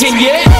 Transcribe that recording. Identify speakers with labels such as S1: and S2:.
S1: yeah?